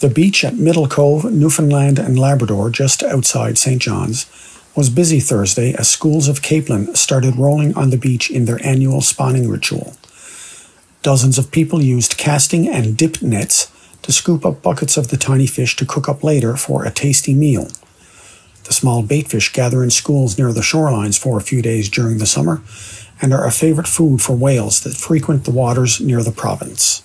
The beach at Middle Cove, Newfoundland and Labrador, just outside St. John's, was busy Thursday as schools of capelin started rolling on the beach in their annual spawning ritual. Dozens of people used casting and dip nets to scoop up buckets of the tiny fish to cook up later for a tasty meal. The small baitfish gather in schools near the shorelines for a few days during the summer and are a favorite food for whales that frequent the waters near the province.